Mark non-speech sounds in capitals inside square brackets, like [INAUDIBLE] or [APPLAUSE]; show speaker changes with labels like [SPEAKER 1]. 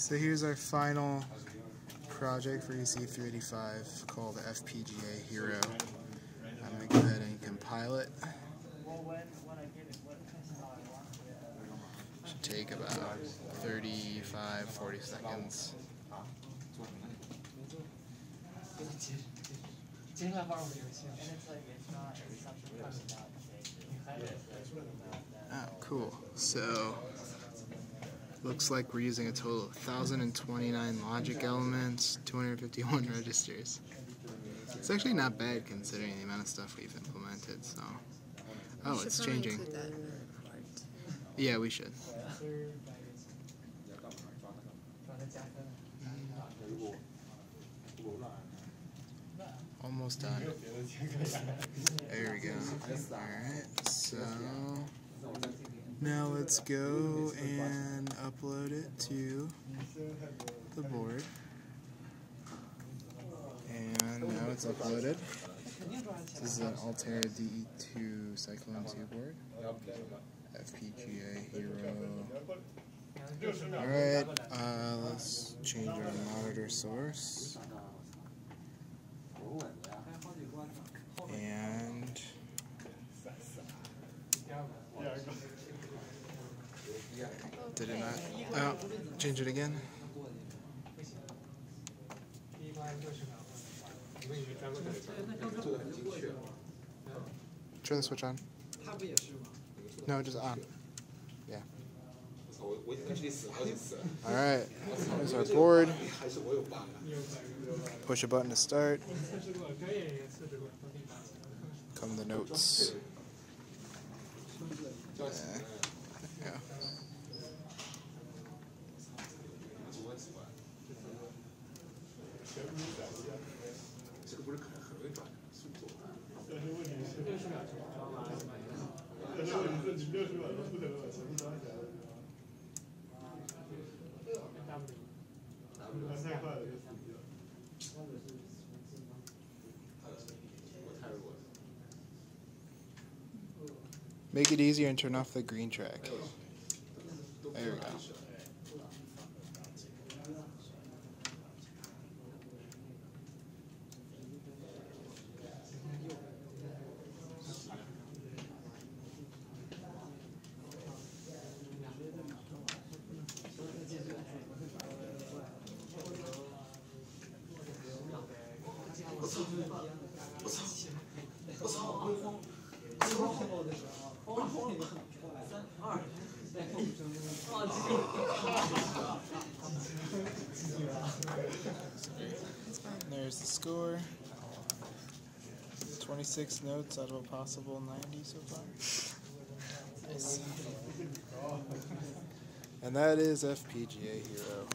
[SPEAKER 1] So here's our final project for ECE385 called FPGA Hero. I'm going to go ahead and compile it. Should take about 35, 40 seconds. Oh, cool. So, looks like we're using a total of 1,029 logic elements, 251 [LAUGHS] registers. It's actually not bad considering the amount of stuff we've implemented, so. Oh, it's changing. Yeah, we should. Almost done. There we go. Alright, so now let's go and upload it to the board. And now it's uploaded. This is an Altera DE2 Cyclone 2 board. FPGA Hero. Alright, uh, let's change our monitor source. Did it not? Oh, change it again. Turn the switch on. No, just on. Yeah. Alright, here's our board. Push a button to start. Come the notes. Yeah. yeah. Make it easier and turn off the green track. There we go. There's the score. 26 notes out of a possible 90 so far. And that is FPGA Hero.